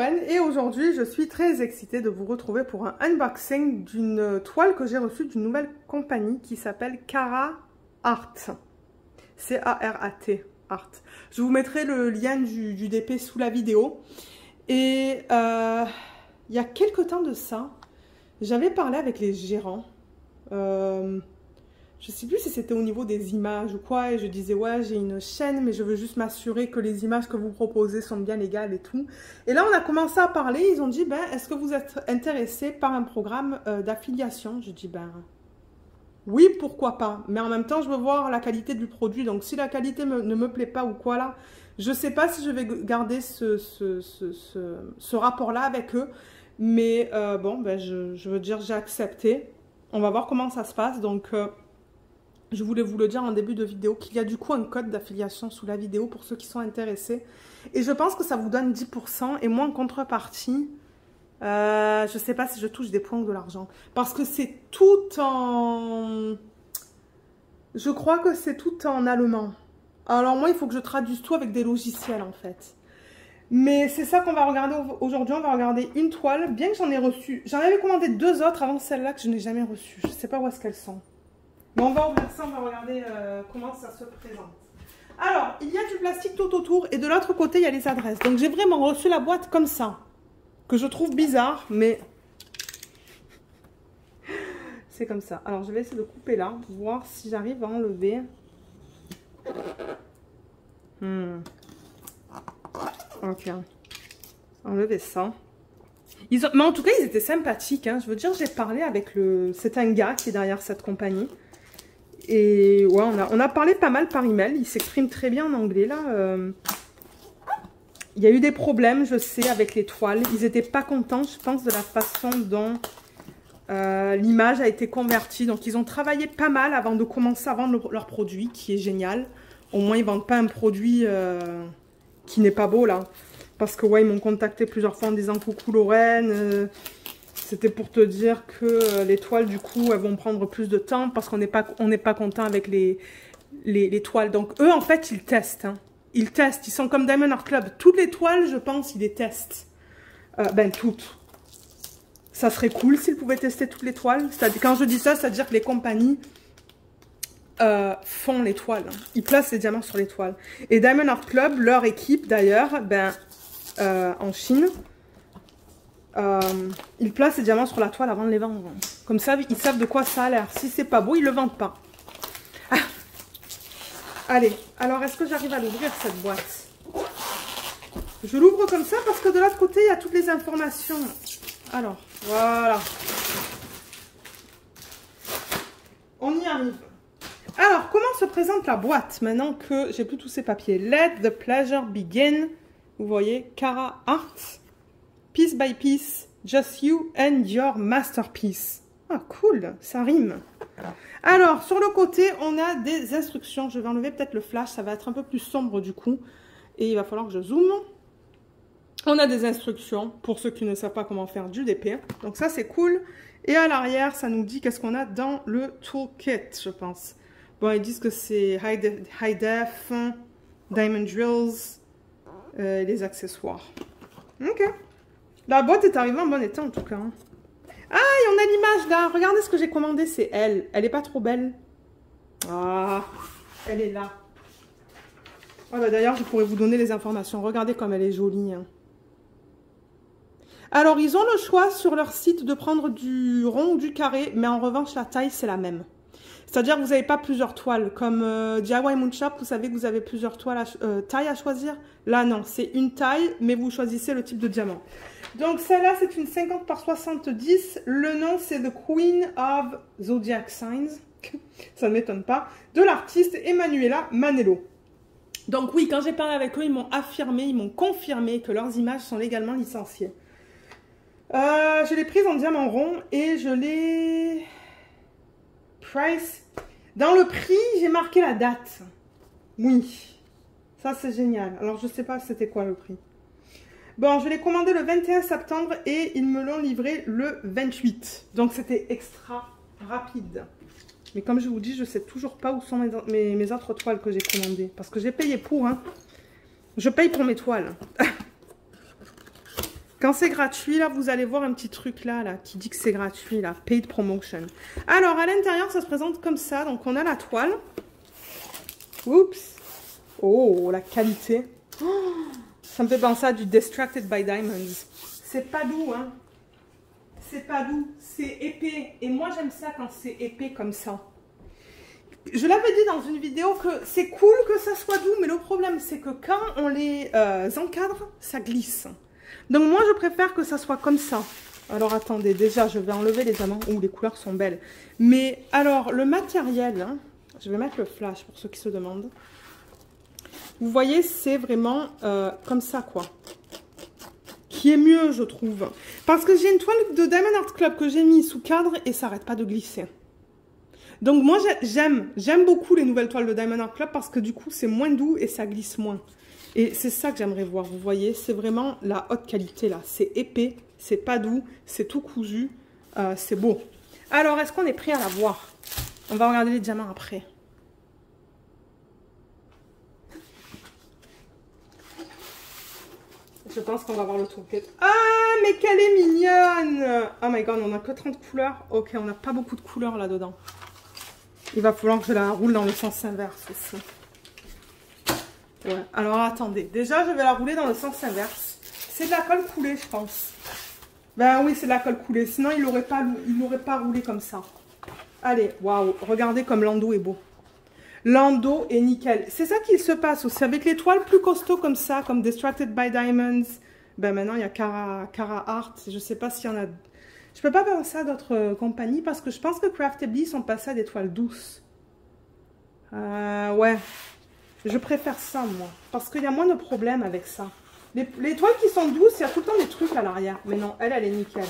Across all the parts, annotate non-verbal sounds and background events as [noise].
Et aujourd'hui je suis très excitée de vous retrouver pour un unboxing d'une toile que j'ai reçue d'une nouvelle compagnie qui s'appelle Cara Art. C-A-R-A-T, Art. Je vous mettrai le lien du, DP sous la vidéo. Et euh, il y a quelques temps de ça, j'avais parlé avec les gérants. Euh, je sais plus si c'était au niveau des images ou quoi, et je disais ouais j'ai une chaîne mais je veux juste m'assurer que les images que vous proposez sont bien légales et tout. Et là on a commencé à parler, ils ont dit ben est-ce que vous êtes intéressé par un programme euh, d'affiliation? Je dis ben oui pourquoi pas, mais en même temps je veux voir la qualité du produit, donc si la qualité ne me plaît pas ou quoi là, je sais pas si je vais garder ce, rapport là avec eux, mais euh, bon ben je, je veux dire j'ai accepté. On va voir comment ça se passe. Donc... Euh, je voulais vous le dire en début de vidéo qu'il y a du coup un code d'affiliation sous la vidéo pour ceux qui sont intéressés. Et je pense que ça vous donne 10% et moi en contrepartie, euh, je ne sais pas si je touche des points ou de l'argent. Parce que c'est tout en... Je crois que c'est tout en allemand. Alors moi, il faut que je traduise tout avec des logiciels en fait. Mais c'est ça qu'on va regarder aujourd'hui. On va regarder une toile, bien que j'en ai reçu. J'en avais commandé deux autres avant celle-là que je n'ai jamais reçue. Je ne sais pas où est-ce qu'elles sont. Bon, on va ouvrir ça, on va regarder euh, comment ça se présente. Alors, il y a du plastique tout autour et de l'autre côté, il y a les adresses. Donc, j'ai vraiment reçu la boîte comme ça, que je trouve bizarre, mais [laughs] c'est comme ça. Alors, je vais essayer de couper là, voir si j'arrive à enlever. Hmm. Ok. Enlever ça. Mais en tout cas, ils étaient sympathiques. Hein. Je veux dire, j'ai parlé avec le... C'est un gars qui est derrière cette compagnie. Et ouais, on a, on a parlé pas mal par email. Il s'exprime très bien en anglais là. Euh. il y a eu des problèmes, je sais, avec les toiles. Ils n'étaient pas contents, je pense, de la façon dont euh, l'image a été convertie. Donc, ils ont travaillé pas mal avant de commencer à vendre leur produit, qui est génial. Au moins, ils ne vendent pas un produit euh, qui n'est pas beau, là. Parce que, ouais, ils m'ont contacté plusieurs fois en disant « Coucou Lorraine c'était pour te dire que euh, les toiles, du coup, elles vont prendre plus de temps parce qu'on n'est pas, pas content avec les, les, toiles. Donc, eux, en fait, ils testent. Hein. Ils testent. Ils sont comme Diamond Art Club. Toutes les toiles, je pense, ils les testent. Euh, ben, toutes. Ça serait cool s'ils pouvaient tester toutes les toiles. Quand je dis ça, c'est-à-dire que les compagnies euh, font les toiles. Hein. Ils placent les diamants sur les toiles. Et Diamond Art Club, leur équipe, d'ailleurs, ben, en Chine, euh, ils placent les diamants sur la toile avant de les vendre. Comme ça, ils savent de quoi ça a l'air. Si c'est pas beau, ils le vendent pas. Ah. Allez, alors est-ce que j'arrive à l'ouvrir cette boîte? Je l'ouvre comme ça parce que de l'autre côté, il y a toutes les informations. Alors, voilà. On y arrive. Alors, comment se présente la boîte maintenant que j'ai plus tous ces papiers? Let the pleasure begin. Vous voyez, Cara Art. Piece by piece, just you and your masterpiece. Ah, cool, ça rime. Alors, sur le côté, on a des instructions. Je vais enlever peut-être le flash, ça va être un peu plus sombre du coup. Et il va falloir que je zoome. On a des instructions pour ceux qui ne savent pas comment faire du DP. Donc ça, c'est cool. Et à l'arrière, ça nous dit qu'est-ce qu'on a dans le toolkit, je pense. Bon, ils disent que c'est high, def, diamond drills, euh, les accessoires. Ok. La boîte est arrivée en bon état en tout cas. Ah, on a l'image là. Regardez ce que j'ai commandé, c'est elle. Elle est pas trop belle. Ah, elle est là. Ah bah D'ailleurs, je pourrais vous donner les informations. Regardez comme elle est jolie. Hein. Alors, ils ont le choix sur leur site de prendre du rond ou du carré, mais en revanche, la taille, c'est la même. C'est-à-dire que vous n'avez pas plusieurs toiles. Comme euh, DIY Moonshop, vous savez que vous avez plusieurs toiles euh, tailles à choisir? Là, non, c'est une taille, mais vous choisissez le type de diamant. Donc, celle-là, c'est une 50 par 70. Le nom, c'est The Queen of Zodiac Signs. [laughs] Ça ne m'étonne pas. De l'artiste Emanuela Manello. Donc oui, quand j'ai parlé avec eux, ils m'ont affirmé, ils m'ont confirmé que leurs images sont légalement licenciées. Euh, je l'ai prise en diamant rond et je l'ai... Price. Dans le prix, j'ai marqué la date. Oui. Ça, c'est génial. Alors, je ne sais pas c'était quoi le prix. Bon, je l'ai commandé le 21 septembre et ils me l'ont livré le 28. Donc, c'était extra rapide. Mais comme je vous dis, je ne sais toujours pas où sont mes, autres toiles que j'ai commandées. Parce que j'ai payé pour. Hein. Je paye pour mes toiles. [laughs] Quand c'est gratuit, là, vous allez voir un petit truc là, là, qui dit que c'est gratuit, là, paid promotion. Alors, à l'intérieur, ça se présente comme ça. Donc, on a la toile. Oups. Oh, la qualité. Oh, ça me fait penser à du Distracted by Diamonds. C'est pas doux, hein. C'est pas doux. C'est épais. Et moi, j'aime ça quand c'est épais comme ça. Je l'avais dit dans une vidéo que c'est cool que ça soit doux, mais le problème, c'est que quand on les euh, encadre, ça glisse. Donc moi, je préfère que ça soit comme ça. Alors attendez, déjà, je vais enlever les amants. Ouh, les couleurs sont belles. Mais alors, le matériel, hein, je vais mettre le flash pour ceux qui se demandent. Vous voyez, c'est vraiment euh, comme ça, quoi. Qui est mieux, je trouve. Parce que j'ai une toile de Diamond Art Club que j'ai mis sous cadre et ça n'arrête pas de glisser. Donc moi, j'aime j'aime beaucoup les nouvelles toiles de Diamond Art Club parce que du coup, c'est moins doux et ça glisse moins. Et c'est ça que j'aimerais voir, vous voyez, c'est vraiment la haute qualité là. C'est épais, c'est pas doux, c'est tout cousu, euh, c'est beau. Alors, est-ce qu'on est prêt à la voir? On va regarder les diamants après. Je pense qu'on va voir le tourquet. Ah, mais qu'elle est mignonne Oh my god, on a que 30 couleurs. Ok, on n'a pas beaucoup de couleurs là-dedans. Il va falloir que je la roule dans le sens inverse aussi. Alors attendez. Déjà, je vais la rouler dans le sens inverse. C'est de la colle coulée, je pense. Ben oui, c'est de la colle coulée. Sinon, il n'aurait pas, pas roulé comme ça. Allez, waouh, regardez comme l'endo est beau. L'endo est nickel. C'est ça qu'il se passe aussi. Avec les toiles plus costauds comme ça, comme Distracted by Diamonds. Ben maintenant, il y a Cara, Cara Art. Je ne sais pas s'il y en a... Je peux pas penser à d'autres euh, compagnies parce que je pense que Craftably sont passés à des toiles douces. Euh, ouais. Je préfère ça, moi. Parce qu'il y a moins de problèmes avec ça. Les, toiles qui sont douces, il y a tout le temps des trucs à l'arrière. Mais non, elle, elle est nickel.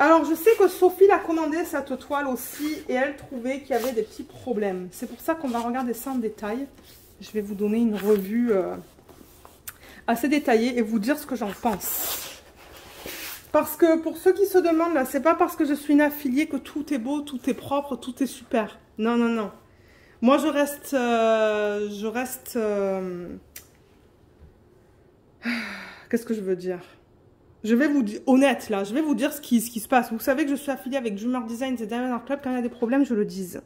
Alors, je sais que Sophie l'a commandé cette toile aussi et elle trouvait qu'il y avait des petits problèmes. C'est pour ça qu'on va regarder ça en détail. Je vais vous donner une revue euh, assez détaillée et vous dire ce que j'en pense. Parce que pour ceux qui se demandent, là, c'est pas parce que je suis une affiliée que tout est beau, tout est propre, tout est super. Non, non, non. Moi, je reste... Euh, je reste... Euh, [sighs] qu'est-ce que je veux dire? Je vais vous dire, honnête là, je vais vous dire ce qui, se passe. Vous savez que je suis affiliée avec Dreamer Design et Diamond Art Club. Quand il y a des problèmes, je le dis.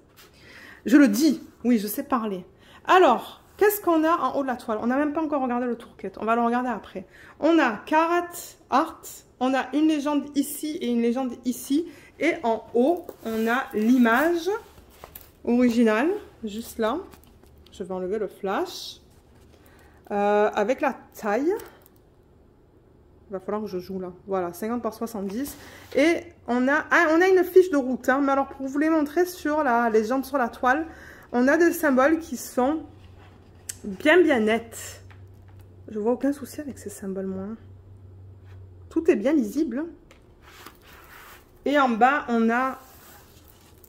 Je le dis. Oui, je sais parler. Alors, qu'est-ce qu'on a en haut de la toile? On n'a même pas encore regardé le tourquet. On va le regarder après. On a Karat Art. On a une légende ici et une légende ici. Et en haut, on a l'image originale, juste là. Je vais enlever le flash. Euh, avec la taille va falloir que je joue là. Voilà, 50 par 70. Et on a, ah, on a une fiche de route. Hein. mais alors, pour vous les montrer sur la légende sur la toile, on a des symboles qui sont bien, bien nets. Je vois aucun souci avec ces symboles, moi. Tout est bien lisible. Et en bas, on a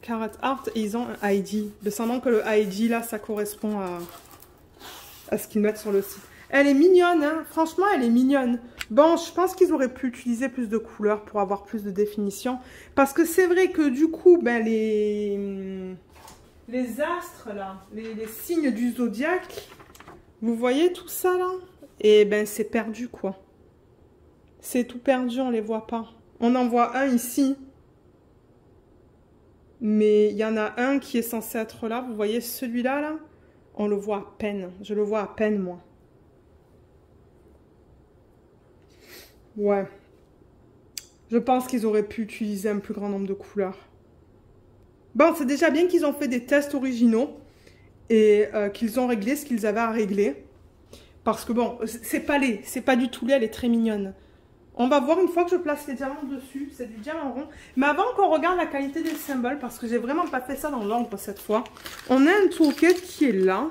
Carrot Art et ils ont un ID. Descendant que le ID, là, ça correspond à, à ce qu'ils mettent sur le site. Elle est mignonne, hein. franchement, elle est mignonne. Bon, je pense qu'ils auraient pu utiliser plus de couleurs pour avoir plus de définition. Parce que c'est vrai que du coup, ben, les, les astres, là, les, signes du zodiaque, vous voyez tout ça, là? Et eh ben, c'est perdu, quoi. C'est tout perdu, on les voit pas. On en voit un ici. Mais il y en a un qui est censé être là. Vous voyez celui-là, là? On le voit à peine. Je le vois à peine, moi. Ouais. Je pense qu'ils auraient pu utiliser un plus grand nombre de couleurs. Bon, c'est déjà bien qu'ils ont fait des tests originaux et euh, qu'ils ont réglé ce qu'ils avaient à régler. Parce que bon, c'est pas laid, c'est pas du tout laid, elle est très mignonne. On va voir une fois que je place les diamants dessus, c'est du diamant rond. Mais avant qu'on regarde la qualité des symboles, parce que j'ai vraiment pas fait ça dans l'ombre cette fois, on a un toolkit qui est là.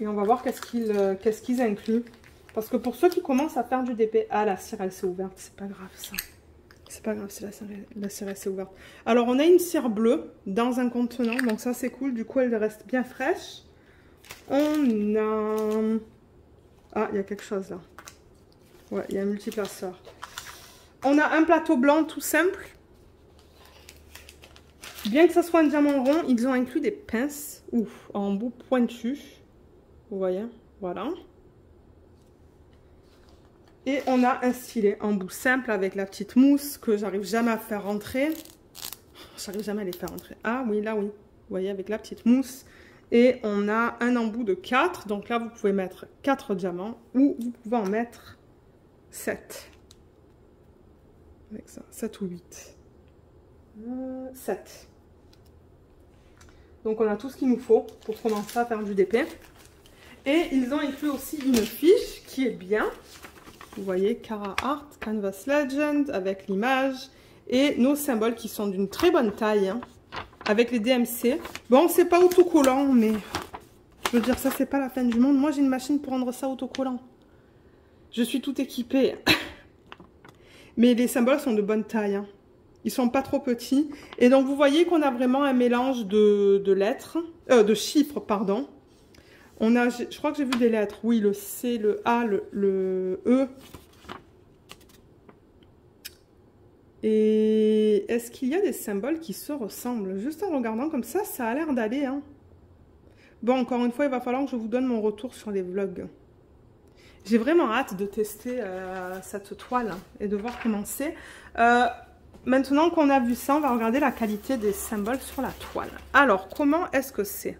Et on va voir qu'est-ce qu'ils euh, incluent. Parce que pour ceux qui commencent à faire du DP... Ah, la cire, elle s'est ouverte. C'est pas grave, ça. C'est pas grave la cire, la cire s'est ouverte. Alors, on a une cire bleue dans un contenant. Donc, ça, c'est cool. Du coup, elle reste bien fraîche. On a... Ah, il y a quelque chose là. Ouais, il y a un multiplaceur. On a un plateau blanc tout simple. Bien que ça soit un diamant rond, ils ont inclus des pinces. Ouf, en bout pointu. Vous voyez? Voilà. Et on a un stylet en bout simple avec la petite mousse que j'arrive jamais à faire rentrer. J'arrive jamais à les faire rentrer. Ah oui, là oui. Vous voyez, avec la petite mousse. Et on a un embout de 4. Donc là, vous pouvez mettre 4 diamants ou vous pouvez en mettre 7. Avec ça, 7 ou 8. 7. Donc on a tout ce qu'il nous faut pour commencer à faire du DP. Et ils ont inclus aussi une fiche qui est bien. Vous voyez, Cara Art, Canvas Legend, avec l'image. Et nos symboles qui sont d'une très bonne taille. Hein, avec les DMC. Bon, c'est pas autocollant, mais... Je veux dire, ça, c'est pas la fin du monde. Moi, j'ai une machine pour rendre ça autocollant. Je suis tout équipée. [laughs] mais les symboles sont de bonne taille. Hein. Ils sont pas trop petits. Et donc, vous voyez qu'on a vraiment un mélange de, lettres, euh, de chiffres, pardon. On a, je crois que j'ai vu des lettres. Oui, le C, le A, le, E. Et est-ce qu'il y a des symboles qui se ressemblent? Juste en regardant comme ça, ça a l'air d'aller. Hein. Bon, encore une fois, il va falloir que je vous donne mon retour sur les vlogs. J'ai vraiment hâte de tester euh, cette toile et de voir comment c'est. Euh, maintenant qu'on a vu ça, on va regarder la qualité des symboles sur la toile. Alors, comment est-ce que c'est?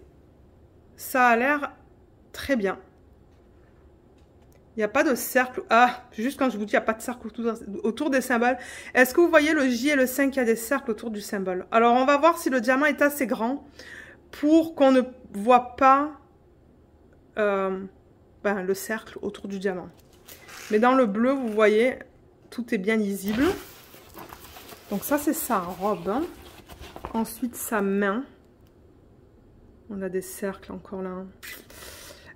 Ça a l'air très bien. Il n'y a pas de cercle. Ah, juste quand je vous dis, il n'y a pas de cercle autour, des symboles. Est-ce que vous voyez le J et le 5, il y a des cercles autour du symbole? Alors, on va voir si le diamant est assez grand pour qu'on ne voit pas euh, ben, le cercle autour du diamant. Mais dans le bleu, vous voyez, tout est bien lisible. Donc ça, c'est sa robe. Ensuite, sa main. On a des cercles encore là.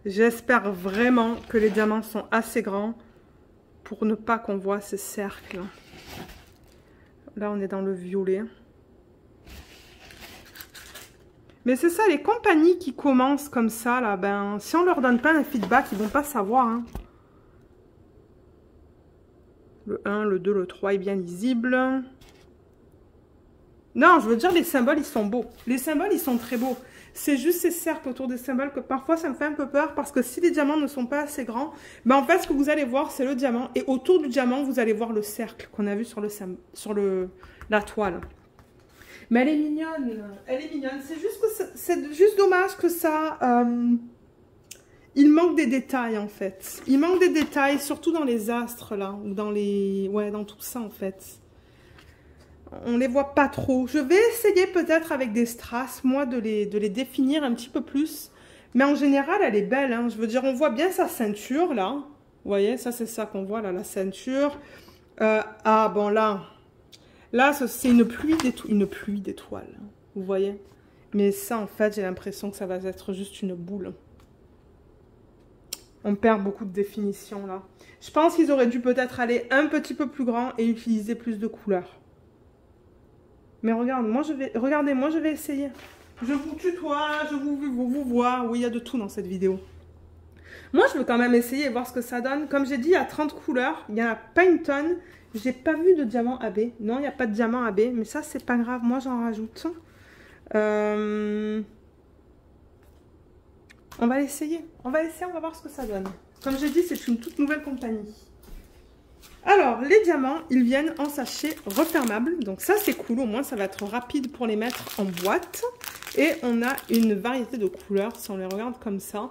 J'espère vraiment que les diamants sont assez grands pour ne pas qu'on voit ces cercles. Là, on est dans le violet. Mais c'est ça, les compagnies qui commencent comme ça, là, ben, si on leur donne pas un feedback, ils vont pas savoir. Hein. Le 1, le 2, le 3 est bien lisible. Non, je veux dire, les symboles, ils sont beaux. Les symboles, ils sont très beaux. C'est juste ces cercles autour des symboles que parfois ça me fait un peu peur parce que si les diamants ne sont pas assez grands, ben en fait ce que vous allez voir c'est le diamant et autour du diamant vous allez voir le cercle qu'on a vu sur, le, sur la toile. Mais elle est mignonne, elle est mignonne. C'est juste que c'est juste dommage que ça... Euh, il manque des détails en fait. Il manque des détails, surtout dans les astres là, ou dans les... Ouais, dans tout ça en fait on les voit pas trop. Je vais essayer peut-être avec des strass, moi, de les, de les définir un petit peu plus. Mais en général, elle est belle. Hein. Je veux dire, on voit bien sa ceinture, là. Vous voyez, ça, c'est ça qu'on voit, là, la ceinture. Euh, ah, bon, là. Là, c'est une pluie d'étoiles. Vous voyez? Mais ça, en fait, j'ai l'impression que ça va être juste une boule. On perd beaucoup de définition, là. Je pense qu'ils auraient dû peut-être aller un petit peu plus grand et utiliser plus de couleurs. Mais regarde, moi je vais, regardez, moi je vais essayer. Je vous tutoie, je vous, vous, vous vois. Oui, il y a de tout dans cette vidéo. Moi, je veux quand même essayer et voir ce que ça donne. Comme j'ai dit, il y a 30 couleurs. Il y en a pas une tonne. J'ai pas vu de diamant AB. Non, il n'y a pas de diamant AB. Mais ça, c'est pas grave. Moi, j'en rajoute. Euh, on va l'essayer. On va essayer, on va voir ce que ça donne. Comme j'ai dit, c'est une toute nouvelle compagnie. Alors, les diamants, ils viennent en sachet refermable. Donc ça, c'est cool. Au moins, ça va être rapide pour les mettre en boîte. Et on a une variété de couleurs. Si on les regarde comme ça,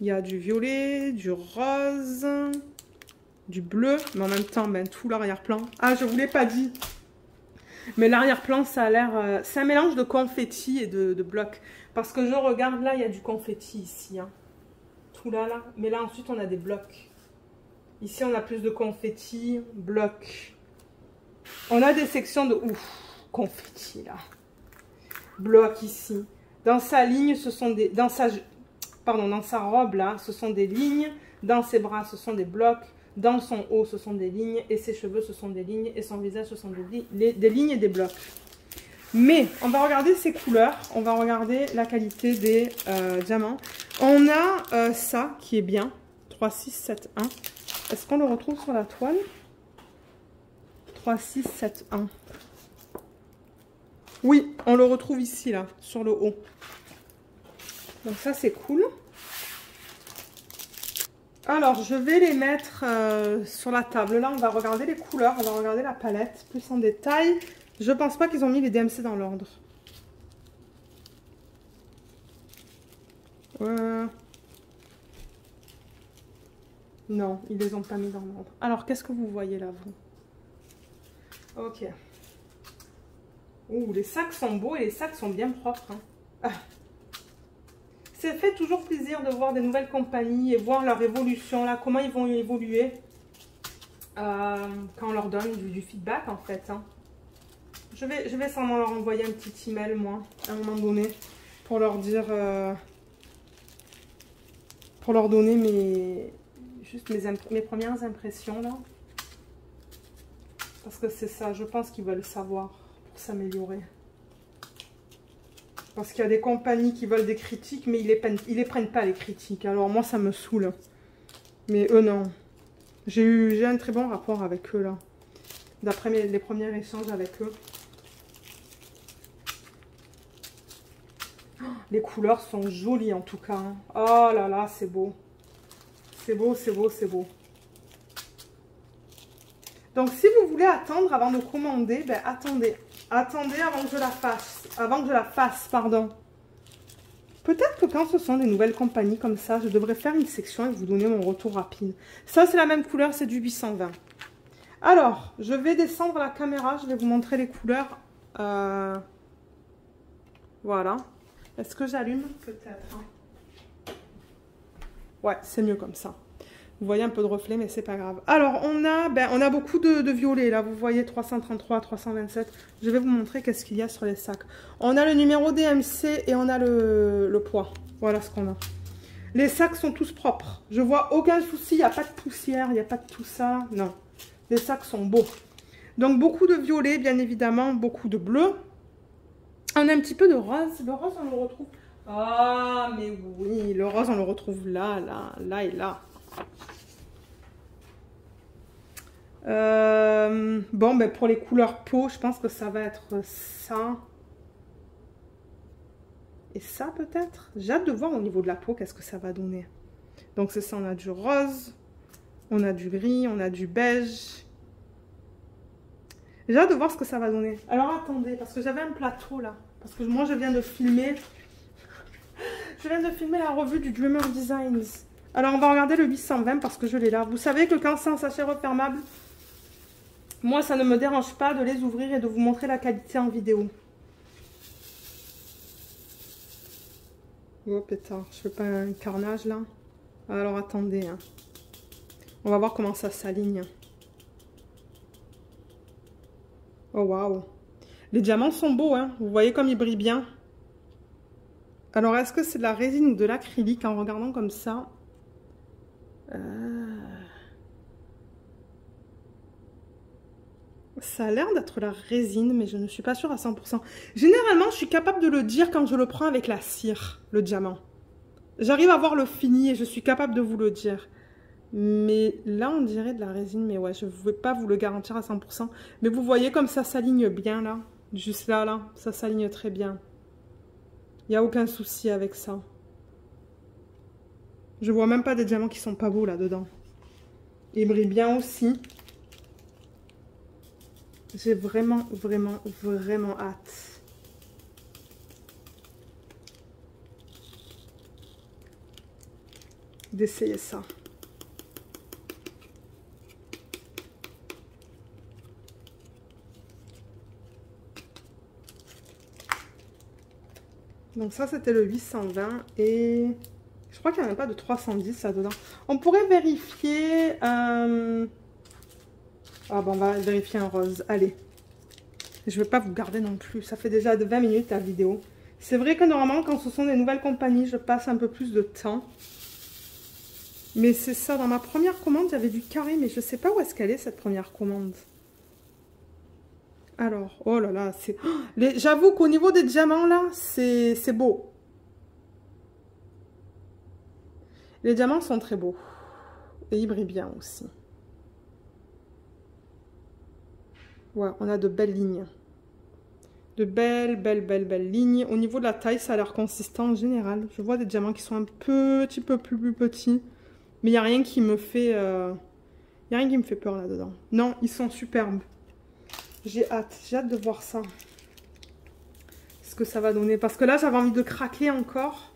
il y a du violet, du rose, du bleu. Mais en même temps, ben, tout l'arrière-plan. Ah, je ne vous l'ai pas dit. Mais l'arrière-plan, ça a l'air... Euh, c'est un mélange de confetti et de, blocs. Parce que je regarde là, il y a du confetti ici. Hein. Tout là, là. Mais là, ensuite, on a des blocs. Ici, on a plus de confetti, bloc. On a des sections de... Ouf, confetti, là. Bloc ici. Dans sa ligne, ce sont des... Dans sa... Pardon, dans sa robe, là, ce sont des lignes. Dans ses bras, ce sont des blocs. Dans son haut, ce sont des lignes. Et ses cheveux, ce sont des lignes. Et son visage, ce sont des, des lignes et des blocs. Mais on va regarder ces couleurs, on va regarder la qualité des euh, diamants. On a euh, ça qui est bien, 3, 6, 7, 1. Est-ce qu'on le retrouve sur la toile? 3, 6, 7, 1. Oui, on le retrouve ici, là, sur le haut. Donc ça, c'est cool. Alors, je vais les mettre euh, sur la table. Là, on va regarder les couleurs, on va regarder la palette plus en détail. Je pense pas qu'ils ont mis les DMC dans l'ordre. Euh... Non, ils les ont pas mis dans l'ordre. Alors, qu'est-ce que vous voyez là, vous? Ok. Ouh, les sacs sont beaux et les sacs sont bien propres. Hein. Ah. Ça fait toujours plaisir de voir des nouvelles compagnies et voir leur évolution, là, comment ils vont évoluer? Euh, quand on leur donne du, feedback, en fait. Hein. Je vais, je sûrement leur envoyer un petit email, moi, à un moment donné, pour leur dire... Euh, pour leur donner mes, juste mes, premières impressions là. Parce que c'est ça, je pense qu'ils veulent savoir pour s'améliorer. Parce qu'il y a des compagnies qui veulent des critiques, mais ils les, prennent, ils les prennent pas les critiques. Alors moi, ça me saoule. Mais eux, non. J'ai eu un très bon rapport avec eux, là. D'après les premiers échanges avec eux. Les couleurs sont jolies, en tout cas. Hein. Oh là là, c'est beau. C'est beau, c'est beau, c'est beau. Donc, si vous voulez attendre avant de commander, ben attendez. Attendez avant que je la fasse. Avant que je la fasse, pardon. Peut-être que quand ce sont des nouvelles compagnies comme ça, je devrais faire une section et vous donner mon retour rapide. Ça, c'est la même couleur, c'est du 820. Alors, je vais descendre la caméra, je vais vous montrer les couleurs. Euh, voilà. Est-ce que j'allume? Peut-être. Hein. Ouais, c'est mieux comme ça. Vous voyez un peu de reflet, mais c'est pas grave. Alors, on a, ben, on a beaucoup de, de violets. Là, vous voyez 333, 327. Je vais vous montrer qu'est-ce qu'il y a sur les sacs. On a le numéro DMC et on a le, poids. Voilà ce qu'on a. Les sacs sont tous propres. Je vois aucun souci. Il n'y a pas de poussière, il n'y a pas de tout ça. Non. Les sacs sont beaux. Donc, beaucoup de violet, bien évidemment. Beaucoup de bleu. On a un petit peu de rose. Le rose, on le retrouve ah, mais oui, le rose, on le retrouve là, là, là et là. Euh, bon, ben pour les couleurs peau, je pense que ça va être ça. Et ça, peut-être? J'ai hâte de voir au niveau de la peau, qu'est-ce que ça va donner. Donc, c'est ça, on a du rose, on a du gris, on a du beige. J'ai hâte de voir ce que ça va donner. Alors, attendez, parce que j'avais un plateau, là. Parce que moi, je viens de filmer je viens de filmer la revue du Dreamer Designs. Alors, on va regarder le 820 parce que je l'ai là. Vous savez que quand c'est un sachet refermable, moi, ça ne me dérange pas de les ouvrir et de vous montrer la qualité en vidéo. Oh pétard, je fais pas un carnage là Alors attendez, hein. on va voir comment ça s'aligne. Oh waouh Les diamants sont beaux, hein. vous voyez comme ils brillent bien. Alors, est-ce que c'est de la résine ou de l'acrylique en regardant comme ça? Euh. Ça a l'air d'être la résine, mais je ne suis pas sûre à 100%. Généralement, je suis capable de le dire quand je le prends avec la cire, le diamant. J'arrive à voir le fini et je suis capable de vous le dire. Mais là, on dirait de la résine, mais ouais, je ne vais pas vous le garantir à 100%. Mais vous voyez comme ça s'aligne bien, là. Juste là, là, ça s'aligne très bien. Il n'y a aucun souci avec ça. Je vois même pas des diamants qui sont pas beaux là-dedans. Il brille bien aussi. J'ai vraiment, vraiment, vraiment hâte. D'essayer ça. Donc ça, c'était le 820 et je crois qu'il n'y en a pas de 310 là-dedans. On pourrait vérifier... Euh, ah bon, on va vérifier un rose. Allez. Je ne vais pas vous garder non plus. Ça fait déjà de 20 minutes la vidéo. C'est vrai que normalement, quand ce sont des nouvelles compagnies, je passe un peu plus de temps. Mais c'est ça, dans ma première commande, j'avais du carré, mais je ne sais pas où est-ce qu'elle est, cette première commande. Alors, oh là là, c'est... J'avoue qu'au niveau des diamants, là, c'est beau. Les diamants sont très beaux. Et ils brillent bien aussi. Ouais, on a de belles lignes. De belles, belles, belles, belles lignes. Au niveau de la taille, ça a l'air consistant en général. Je vois des diamants qui sont un petit peu plus, plus petits. Mais il n'y a rien qui me fait... euh, Il a rien qui me fait peur là-dedans. Non, ils sont superbes. J'ai hâte. J'ai hâte de voir ça. Ce que ça va donner. Parce que là, j'avais envie de craquer encore.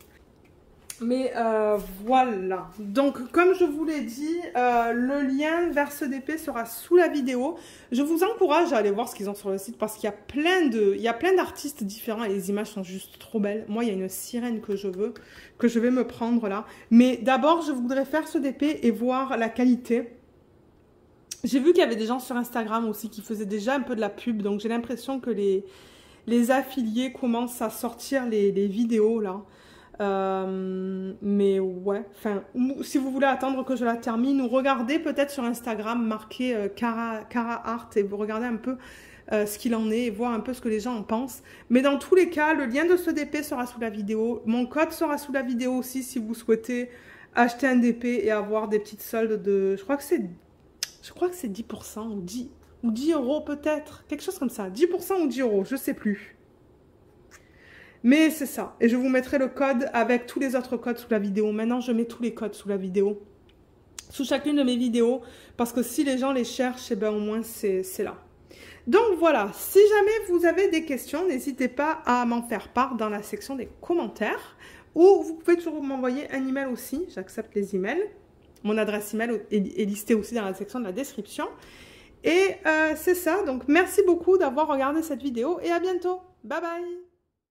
Mais euh, voilà. Donc, comme je vous l'ai dit, euh, le lien vers ce DP sera sous la vidéo. Je vous encourage à aller voir ce qu'ils ont sur le site parce qu'il y a plein de, il y a plein d'artistes différents et les images sont juste trop belles. Moi, il y a une sirène que je veux, que je vais me prendre là. Mais d'abord, je voudrais faire ce DP et voir la qualité. J'ai vu qu'il y avait des gens sur Instagram aussi qui faisaient déjà un peu de la pub. Donc, j'ai l'impression que les, les affiliés commencent à sortir les, les vidéos là. Euh, mais ouais, enfin, si vous voulez attendre que je la termine, ou regardez peut-être sur Instagram, marquez euh, Cara, Cara Art et vous regardez un peu euh, ce qu'il en est et voir un peu ce que les gens en pensent. Mais dans tous les cas, le lien de ce DP sera sous la vidéo. Mon code sera sous la vidéo aussi si vous souhaitez acheter un DP et avoir des petites soldes de, je crois que c'est, je crois que c'est 10% ou 10, ou 10 euros peut-être, quelque chose comme ça, 10% ou 10 euros, je sais plus. Mais c'est ça. Et je vous mettrai le code avec tous les autres codes sous la vidéo. Maintenant, je mets tous les codes sous la vidéo. Sous chacune de mes vidéos. Parce que si les gens les cherchent, eh ben, au moins c'est là. Donc voilà, si jamais vous avez des questions, n'hésitez pas à m'en faire part dans la section des commentaires. Ou vous pouvez toujours m'envoyer un email aussi. J'accepte les emails. Mon adresse email est, est listée aussi dans la section de la description. Et euh, c'est ça. Donc merci beaucoup d'avoir regardé cette vidéo et à bientôt. Bye bye